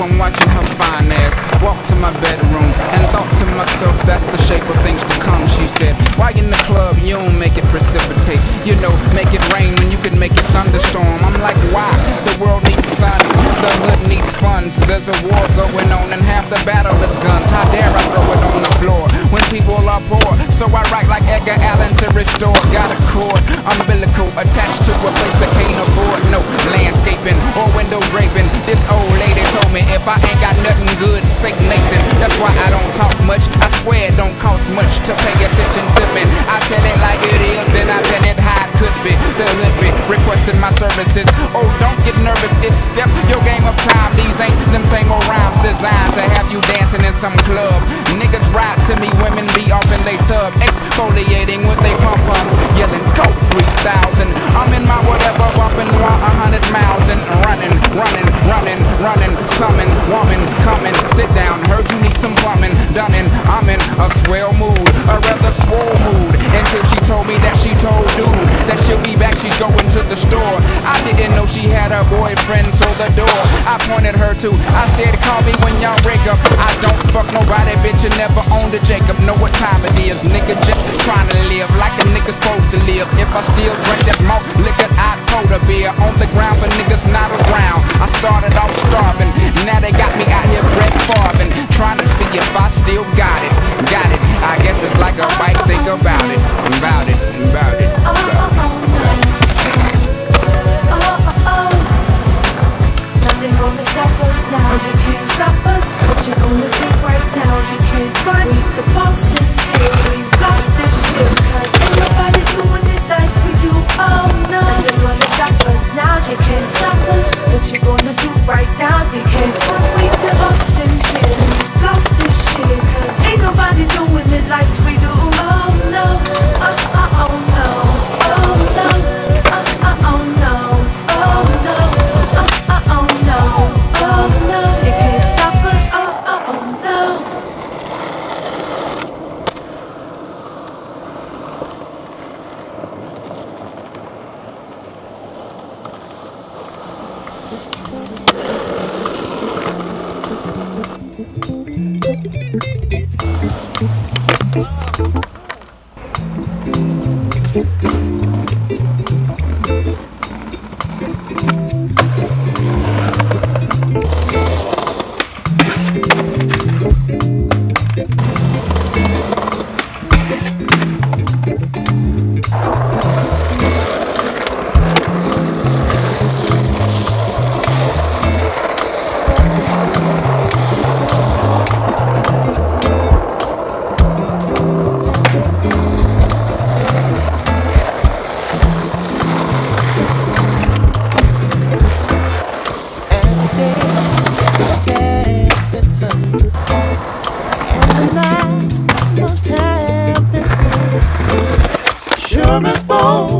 and watching her fine ass walk to my bedroom and thought to myself, that's the shape of things to come, she said. Why in the club you don't make it precipitate? You know, make it rain when you can make it thunderstorm. I'm like, why? The world needs sun, the hood needs funds. There's a war going on and half the battle is guns. How dare I throw it on the floor when people are poor? So I write like Edgar Allan to restore. Got a cord, umbilical attached to a place that can't afford. No, Requesting my services. Oh, don't get nervous, it's step your game up time. These ain't them same old rhymes designed to have you dancing in some club. Niggas ride to me, women be off in they tub, exfoliating with they pom poms, yelling go I said, call me when y'all break up. I don't fuck nobody, bitch, you never owned a Jacob. Know what time it is, nigga, just trying to live like a nigga supposed to live. If I still drink that malt liquor, I'd pour the beer on the ground for niggas not around. I started off starving, now they got me out here Brett Favre-in, trying to see if I still got it. Now? You can't fight the boss in Sure as both